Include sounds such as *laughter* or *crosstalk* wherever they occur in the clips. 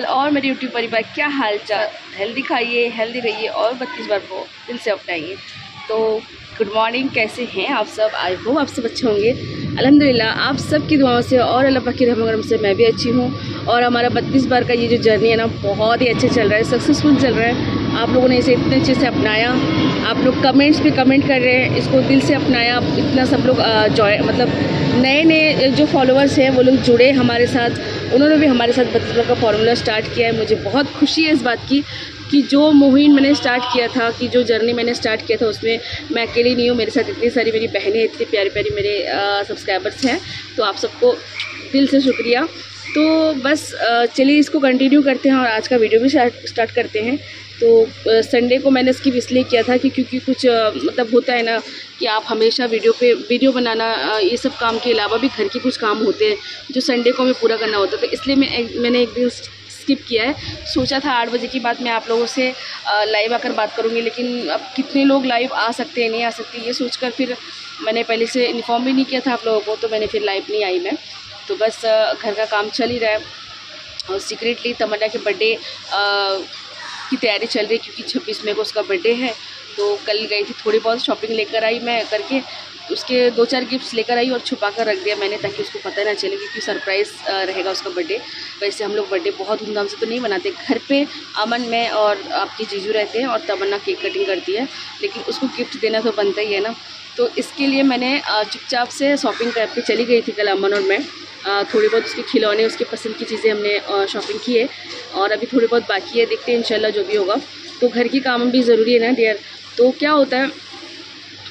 हाल और मेरे यूट्यूब परिवार क्या हाल चाल? हेल्दी खाइए हेल्दी रहिए और बत्तीस बार को दिल से अपनाइए। तो गुड मॉर्निंग कैसे हैं आप सब? आई होप आप सब अच्छे होंगे। अल्हम्दुलिल्लाह, आप सब की दुआओं से और अल्लाह पाक रहमत से मैं भी अच्छी हूँ। और हमारा बत्तीस बार का ये जो जर्नी है ना, बहुत ही अच्छे चल रहा है सक्सेसफुल चल रहा है। आप लोगों ने इसे इतने अच्छे से अपनाया। आप लोग कमेंट्स पे कमेंट कर रहे हैं, इसको दिल से अपनाया। इतना सब लोग जॉय मतलब नए नए जो फॉलोअर्स हैं, वो लोग जुड़े हमारे साथ। उन्होंने भी हमारे साथ बत्तीस का फार्मूला स्टार्ट किया है। मुझे बहुत खुशी है इस बात की कि जो मुहिम मैंने स्टार्ट किया था, कि जो जर्नी मैंने स्टार्ट किया था, उसमें मैं अकेली नहीं हूँ। मेरे साथ इतनी सारी मेरी बहनें, इतनी प्यारी प्यारी मेरे सब्सक्राइबर्स हैं। तो आप सबको दिल से शुक्रिया। तो बस चलिए इसको कंटिन्यू करते हैं और आज का वीडियो भी स्टार्ट करते हैं। तो संडे को मैंने स्किप इसलिए किया था कि क्योंकि कुछ मतलब होता है ना कि आप हमेशा वीडियो पे वीडियो बनाना ये सब काम के अलावा भी घर के कुछ काम होते हैं, जो संडे को हमें पूरा करना होता है। तो इसलिए मैं मैंने एक दिन स्किप किया है। सोचा था आठ बजे की बात मैं आप लोगों से लाइव आकर बात करूँगी, लेकिन अब कितने लोग लाइव आ सकते हैं, नहीं आ सकते, ये सोचकर फिर मैंने पहले से इन्फॉर्म भी नहीं किया था आप लोगों को तो मैंने फिर लाइव नहीं आई मैं। तो बस घर का काम चल ही रहा है। और सीक्रेटली तमन्ना के बर्थडे की तैयारी चल रही है क्योंकि छब्बीस मई को उसका बर्थडे है। तो कल गई थी थोड़ी बहुत शॉपिंग लेकर आई मैं करके। उसके दो चार गिफ्ट्स लेकर आई और छुपा कर रख दिया मैंने ताकि उसको पता ना चले क्योंकि सरप्राइज़ रहेगा उसका बर्थडे वैसे हम लोग बर्थडे बहुत धूमधाम से तो नहीं मनाते। घर पे अमन, में और आपकी जीजू रहते हैं और तमन्ना केक कटिंग करती है। लेकिन उसको गिफ्ट देना तो बनता ही है ना। तो इसके लिए मैंने चुपचाप से शॉपिंग करके चली गई थी कल अमन और मैं। थोड़ी बहुत उसके खिलौने, उसके पसंद की चीज़ें हमने शॉपिंग की है। और अभी थोड़ी बहुत बाकी है, देखते हैं इनशाला जो भी होगा। तो घर के काम भी ज़रूरी है ना डियर तो क्या होता है,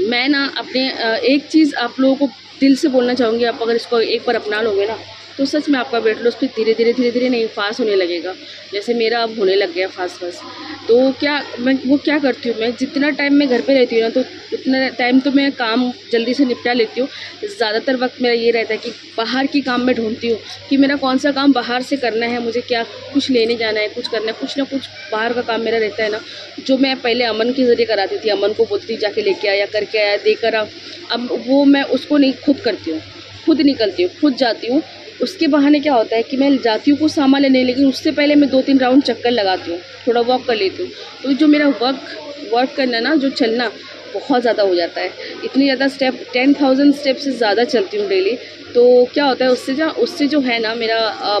मैं ना अपने एक चीज़ आप लोगों को दिल से बोलना चाहूँगी, आप अगर इसको एक बार अपना लोगे ना तो सच में आपका वेट लॉस फिर धीरे धीरे धीरे धीरे नहीं फास्ट होने लगेगा। जैसे मेरा अब होने लग गया फास्ट फास्ट तो क्या मैं, वो क्या करती हूँ मैं? जितना टाइम मैं घर पे रहती हूँ ना तो उतना टाइम तो मैं काम जल्दी से निपटा लेती हूँ। ज़्यादातर वक्त मेरा ये रहता है कि बाहर की काम मैं ढूंढती हूँ कि मेरा कौन सा काम बाहर से करना है, मुझे क्या कुछ लेने जाना है, कुछ करना है, कुछ ना कुछ बाहर का काम मेरा रहता है ना। जो मैं पहले अमन के ज़रिए कराती थी, अमन को बोलती जाके लेके आया करके आया देकर आ। अब वो मैं उसको नहीं, खुद करती हूँ। खुद निकलती हूँ, खुद जाती हूँ। उसके बहाने क्या होता है कि मैं जाती हूँ कुछ सामान लेने लेकिन उससे पहले मैं दो तीन राउंड चक्कर लगाती हूँ, थोड़ा वॉक कर लेती हूँ। तो जो मेरा वर्क वर्क करना ना, जो चलना, बहुत ज़्यादा हो जाता है। इतनी ज़्यादा स्टेप टेन थाउज़ेंड स्टेप से ज़्यादा चलती हूँ डेली तो क्या होता है, उससे जो उससे जो है ना, मेरा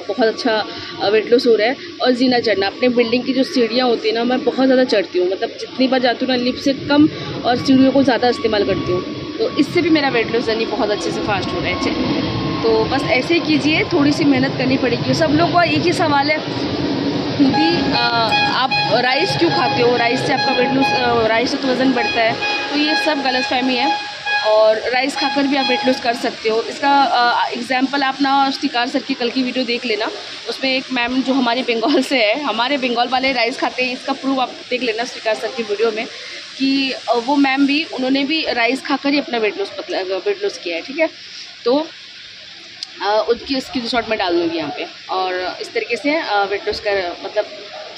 बहुत अच्छा वेट लॉस हो रहा है और जीना चढ़ना। अपने बिल्डिंग की जो सीढ़ियाँ होती हैं ना, मैं बहुत ज़्यादा चढ़ती हूँ। मतलब जितनी बार जाती हूँ ना लिफ्ट से कम और सीढ़ियों को ज़्यादा इस्तेमाल करती हूँ। तो इससे भी मेरा वेट लॉस जर्नी बहुत अच्छे से फास्ट हो रहा है। तो बस ऐसे कीजिए थोड़ी सी मेहनत करनी पड़ेगी। सब लोग का एक ही सवाल है दी आप राइस क्यों खाते हो? राइस से आपका वेट लूज राइस से तो वज़न बढ़ता है। तो ये सब गलत फहमी है और राइस खाकर भी आप वेट लूज़ कर सकते हो। इसका एग्जांपल आप ना स्टिकार सर की कल की वीडियो देख लेना। उसमें एक मैम जो हमारे बंगाल से है, हमारे बंगाल वाले राइस खाते हैं, इसका प्रूफ आप देख लेना स्टिकार सर की वीडियो में कि वो मैम भी, उन्होंने भी राइस खाकर ही अपना वेट लूज़ वेट लूज़ किया है, ठीक है? तो उसकी स्क्रीन शॉट में डाल दूँगी यहाँ पे। और इस तरीके से वेट लॉस कर मतलब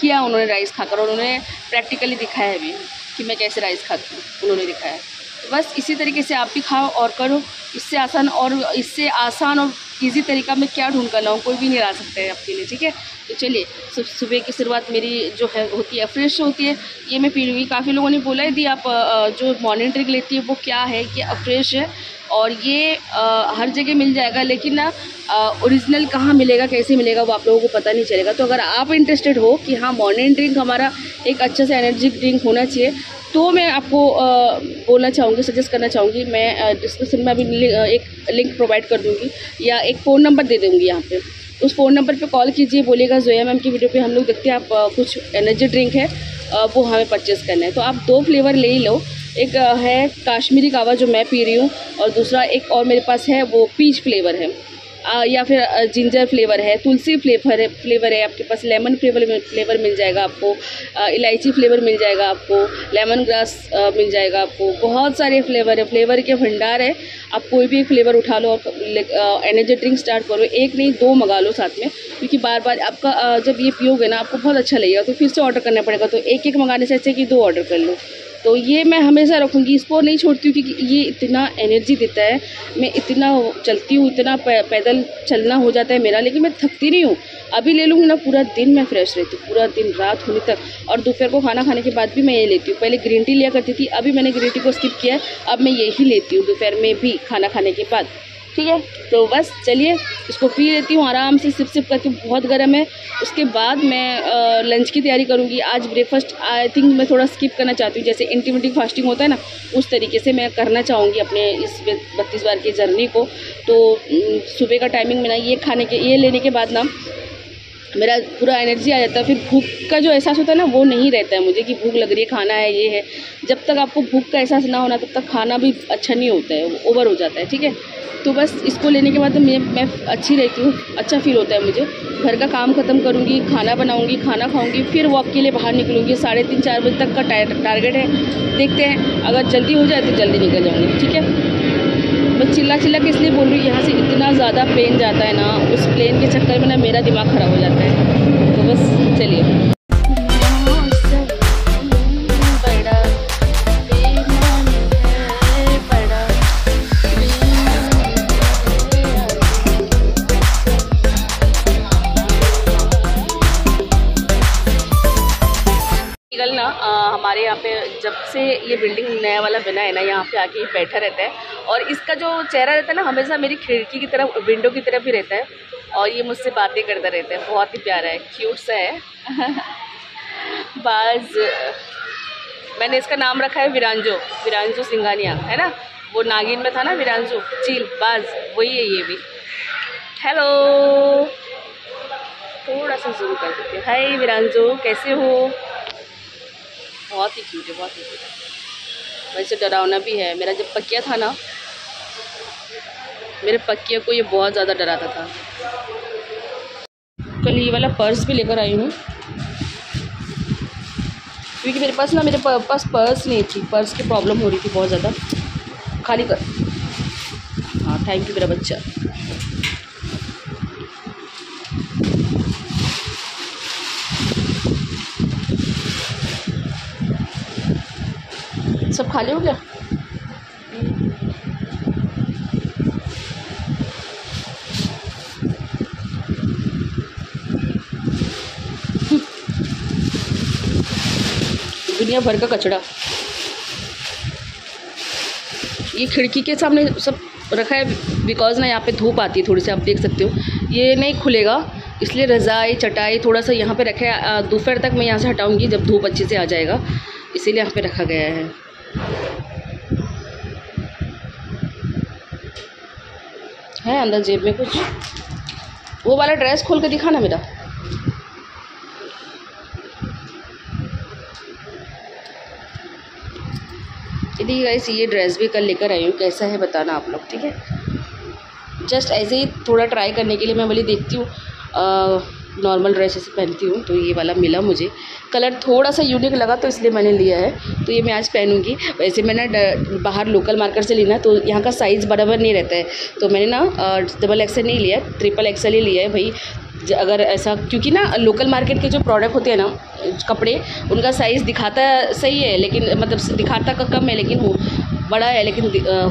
किया उन्होंने राइस खाकर और उन्होंने प्रैक्टिकली दिखाया है भी कि मैं कैसे राइस खाती हूँ। उन्होंने दिखाया। तो बस इसी तरीके से आप भी खाओ और करो। इससे आसान और, इससे आसान और ईजी तरीका मैं क्या ढूंढ कर लाऊँ, कोई भी नहीं ला सकता है आपके लिए, ठीक है? तो चलिए सुबह की शुरुआत मेरी जो है, होती है फ्रेश होती है। ये मैं पी लूँगी काफ़ी लोगों ने बोला है, दी आप जो मॉर्निंग ड्रिंक लेती है, वो क्या है कि फ्रेश है? और ये आ, हर जगह मिल जाएगा लेकिन ना ओरिजिनल कहाँ मिलेगा कैसे मिलेगा वो आप लोगों को पता नहीं चलेगा। तो अगर आप इंटरेस्टेड हो कि हाँ मॉर्निंग ड्रिंक हमारा एक अच्छा सा एनर्जी ड्रिंक होना चाहिए तो मैं आपको आ, बोलना चाहूँगी सजेस्ट करना चाहूँगी मैं डिस्क्रिप्शन में अभी एक लिंक प्रोवाइड कर दूँगी या एक फ़ोन नंबर दे दूँगी यहाँ पे। उस फ़ोन नंबर पे कॉल कीजिए बोलिएगा जोया मैम की वीडियो पे हम लोग देखते हैं आप कुछ एनर्जी ड्रिंक है वो हमें परचेज़ करना है। तो आप दो फ्लेवर ले ही लो एक है काश्मीरी कावा जो मैं पी रही हूँ और दूसरा एक और मेरे पास है वो पीच फ्लेवर है। आ, या फिर जिंजर फ्लेवर है तुलसी फ्लेवर है फ्लेवर है आपके पास लेमन फ्लेवर फ्लेवर मिल जाएगा आपको इलायची फ्लेवर मिल जाएगा आपको लेमन ग्रास मिल जाएगा आपको बहुत सारे फ्लेवर है। फ्लेवर के भंडार है आप कोई भी एक फ्लेवर उठा लो और एनर्जी ड्रिंक स्टार्ट करो एक नहीं दो मंगा लो साथ में क्योंकि बार बार आपका जब ये पियोगे ना आपको बहुत अच्छा लगेगा तो फिर से ऑर्डर करना पड़ेगा तो एक एक मंगाने से अच्छे कि दो ऑर्डर कर लो। तो ये मैं हमेशा रखूँगी, इसको नहीं छोड़ती हूँ क्योंकि ये इतना एनर्जी देता है, मैं इतना चलती हूँ, इतना पैदल चलना हो जाता है मेरा, लेकिन मैं थकती नहीं हूँ। अभी ले लूँगी ना, पूरा दिन मैं फ्रेश रहती हूँ, पूरा दिन रात होने तक। और दोपहर को खाना खाने के बाद भी मैं ये लेती हूँ, पहले ग्रीन टी लिया करती थी, अभी मैंने ग्रीन टी को स्किप किया अब मैं यही लेती हूँ, दोपहर में भी खाना खाने के बाद। ठीक है? तो बस चलिए, इसको पी लेती हूँ आराम से, सिप सिप करके, बहुत गर्म है। उसके बाद मैं लंच की तैयारी करूँगी। आज ब्रेकफास्ट आई थिंक मैं थोड़ा स्किप करना चाहती हूँ। जैसे इंटीमेटिक फास्टिंग होता है ना, उस तरीके से मैं करना चाहूँगी अपने इस बत्तीस बार की जर्नी को। तो सुबह का टाइमिंग में ना ये खाने के, ये लेने के बाद ना मेरा पूरा एनर्जी आ जाता है, फिर भूख का जो एहसास होता है ना, वो नहीं रहता है मुझे कि भूख लग रही है, खाना है, ये है। जब तक आपको भूख का एहसास ना होना, तब तक खाना भी अच्छा नहीं होता है ओवर हो जाता है, ठीक है? तो बस इसको लेने के बाद तो मैं मैं अच्छी रहती हूँ अच्छा फील होता है मुझे। घर का काम ख़त्म करूँगी, खाना बनाऊँगी, खाना खाऊँगी, फिर वॉक के लिए बाहर निकलूँगी। साढ़े तीन, चार बजे तक का टारगेट है। देखते हैं, अगर जल्दी हो जाए तो जल्दी निकल जाऊँगी, ठीक है? मैं चिल्ला चिल्ला के इसलिए बोल रही हूँ, यहाँ से इतना ज़्यादा प्लेन जाता है ना, उस प्लेन के चक्कर में ना मेरा दिमाग ख़राब हो जाता है। तो बस चलिए। पे जब से ये बिल्डिंग नया वाला बना है ना, यहाँ पे आके बैठा रहता है। और इसका जो चेहरा रहता है ना, हमेशा मेरी खिड़की की तरफ़ विंडो की तरफ़ ही रहता है। और ये मुझसे बातें करता रहता है। बहुत ही प्यारा है क्यूट सा है। *laughs* बाज मैंने इसका नाम रखा है विरांजो विरांजो सिंगानिया है ना? वो नागिन में था ना, विरांजो। चील बाज वही है ये भी। हेलो थोड़ा सा जूम कर देते हाय विरांजो, कैसे हो? बहुत ही क्यूट है, बहुत ही क्यूट है। वैसे डरावना भी है। मेरा जब पकिया था ना, मेरे पकिया को ये बहुत ज़्यादा डराता था। कल ये वाला पर्स भी लेकर आई हूँ। क्योंकि मेरे पास ना, मेरे पास पर्स नहीं थी। पर्स की प्रॉब्लम हो रही थी बहुत ज़्यादा। खाली कर। हाँ थैंक यू मेरा बच्चा। सब खाली हो गया दुनिया भर का कचड़ा। ये खिड़की के सामने सब रखा है बिकॉज़ ना यहाँ पे धूप आती है थोड़ी सी, आप देख सकते हो। ये नहीं खुलेगा, इसलिए रज़ाई, चटाई थोड़ा सा यहाँ पे रखा है। दोपहर तक मैं यहाँ से हटाऊँगी जब धूप अच्छे से आ जाएगा, इसीलिए यहाँ पे रखा गया है। है अंदर जेब में कुछ। वो वाला ड्रेस खोल कर दिखा ना मेरा। देखिए गाइस ये ड्रेस भी कल लेकर आई हूँ। कैसा है बताना आप लोग, ठीक है? जस्ट ऐसे ही थोड़ा ट्राई करने के लिए मैं बोली देखती हूँ। नॉर्मल ड्रेस पहनती हूँ तो ये वाला मिला मुझे। कलर थोड़ा सा यूनिक लगा तो इसलिए मैंने लिया है। तो ये मैं आज पहनूँगी। वैसे मैंने बाहर लोकल मार्केट से लेना तो यहाँ का साइज़ बराबर नहीं रहता है। तो मैंने ना डबल एक्सल नहीं लिया ट्रिपल एक्सल ही लिया है भाई। अगर ऐसा, क्योंकि ना लोकल मार्केट के जो प्रोडक्ट होते हैं ना, कपड़े, उनका साइज़ दिखाता सही है, लेकिन मतलब दिखाता का कम है, लेकिन वो बड़ा है, लेकिन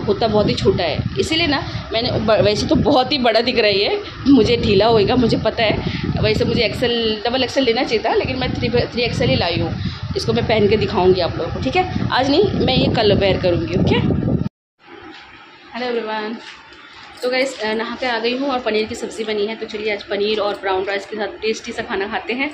होता बहुत ही छोटा है। इसीलिए ना, मैंने वैसे तो बहुत ही बड़ा दिख रही है। मुझे ढीला होएगा, मुझे पता है। वैसे मुझे एक्सेल डबल एक्सेल लेना चाहिए था, लेकिन मैं थ्री थ्री एक्सेल ही लाई हूँ। इसको मैं पहन के दिखाऊँगी आप लोगों को, ठीक है? आज नहीं, मैं ये कल वेयर करूँगी ओके हेलो एवरीवन तो गैस नहा के आ गई हूँ और पनीर की सब्ज़ी बनी है तो चलिए आज पनीर और ब्राउन राइस के साथ टेस्टी सा खाना खाते हैं।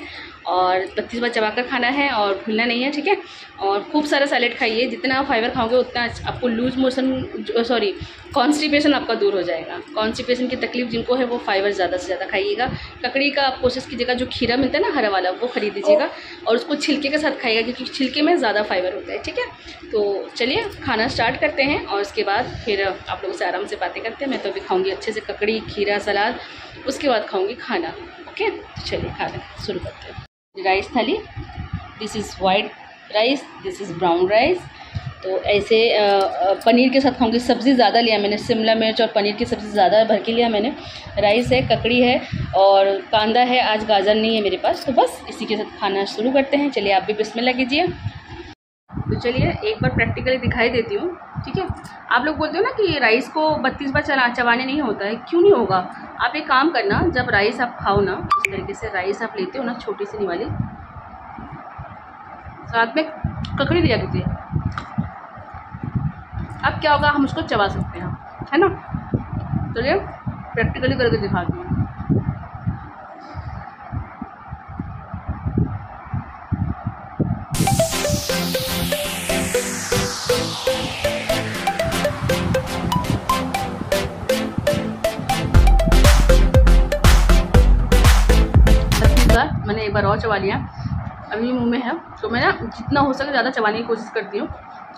और बत्तीस बार चबा कर खाना है और भूलना नहीं है, ठीक है? और खूब सारा सैलेड खाइए। जितना फाइबर खाओगे, उतना आपको लूज मोशन सॉरी कॉन्स्टिपेशन आपका दूर हो जाएगा। कॉन्स्टिपेशन की तकलीफ़ जिनको है, वो फाइबर ज़्यादा से ज़्यादा खाइएगा। ककड़ी का आप कोशिश कीजिएगा, जो खीरा मिलता है ना, हरा वाला, वो खरीद लीजिएगा और उसको छिलके के साथ खाइएगा, क्योंकि छिलके में ज़्यादा फाइबर होता है, ठीक है? तो चलिए, खाना स्टार्ट करते हैं और उसके बाद फिर आप लोगों से आराम से बातें करते हैं। मैं तो अभी खाऊँगी अच्छे से ककड़ी, खीरा सलाद उसके बाद खाऊँगी खाना, ओके? तो चलिए, खाना शुरू करते हैं। Rice thali. This is white rice this is brown rice तो ऐसे पनीर के साथ खाऊँगी। सब्ज़ी ज़्यादा लिया मैंने, शिमला मिर्च और पनीर की सब्ज़ी ज़्यादा भर के लिया मैंने। राइस है, ककड़ी है और कांदा है, आज गाजर नहीं है मेरे पास। तो बस इसी के साथ खाना शुरू करते हैं। चलिए आप भी बिस्मिल्लाह कीजिए। तो चलिए, एक बार प्रैक्टिकली दिखाई देती हूँ। ठीक है? आप लोग बोलते हो ना कि राइस को बत्तीस बार चला, चबाने नहीं होता है। क्यों नहीं होगा? आप एक काम करना, जब राइस आप खाओ ना इस तरीके से राइस आप लेते हो ना, छोटी सी निवाली साथ में ककड़ी लिया कीजिए। अब क्या होगा, हम उसको चबा सकते हैं। है ना? चलिए प्रैक्टिकली करके दिखाती हूँ और चबा लिया अभी मुँह में है तो मैं ना जितना हो सके ज़्यादा चबाने की कोशिश करती हूँ,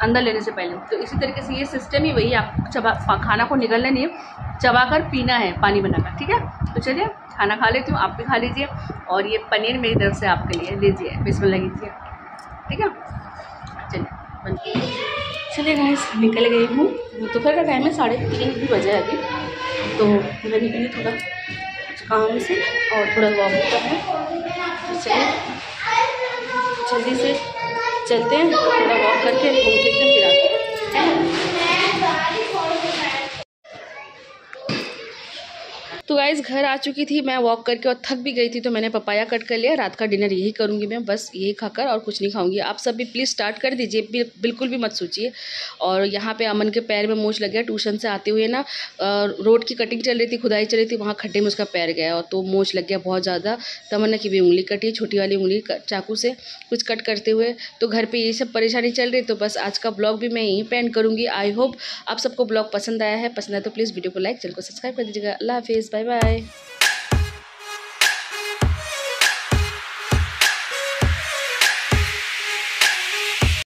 अंदर लेने से पहले। तो इसी तरीके से ये सिस्टम ही वही आप चबा खाना को निगलने नहीं है चबा कर पीना है, पानी बनाकर, ठीक है? तो चलिए, खाना खा लेती हूँ, आप भी खा लीजिए, और ये पनीर मेरी तरफ़ से आपके लिए, लीजिए बिस्मिल लीजिए ठीक है? चलिए चलिए गैस निकल गई हूँ। दोपहर का टाइम है, साढ़े तीन भी बजे अभी तो मैं निकली थोड़ा काम से, और थोड़ा वॉक करना। जल्दी से चलते हैं थोड़ा वॉक करके घूम फिर फिर आते हैं। तो गाइज़ घर आ चुकी थी, मैं वॉक करके और थक भी गई थी तो मैंने पपाया कट कर लिया, रात का डिनर यही करूँगी मैं, बस यही खाकर और कुछ नहीं खाऊँगी। आप सब भी प्लीज़ स्टार्ट कर दीजिए बिल्कुल भी मत सोचिए। और यहाँ पे अमन के पैर में मोच लग गया ट्यूशन से आते हुए ना रोड की कटिंग चल रही थी, खुदाई चल रही थी, वहाँ खड्डे में उसका पैर गया और तो मोच लग गया बहुत ज़्यादा। तमन्ना की भी उंगली कटी छोटी वाली उंगली चाकू से कुछ कट करते हुए। तो घर पर यही सब परेशानी चल रही तो बस आज का ब्लॉग भी मैं यहीं पेंड करूँगी। आई होप आप सबको ब्लॉग पसंद आया है, पसंद आया तो प्लीज़ वीडियो को लाइक चैनल को सब्सक्राइब कर दीजिएगा। अल्लाह हाफिज़ Bye bye.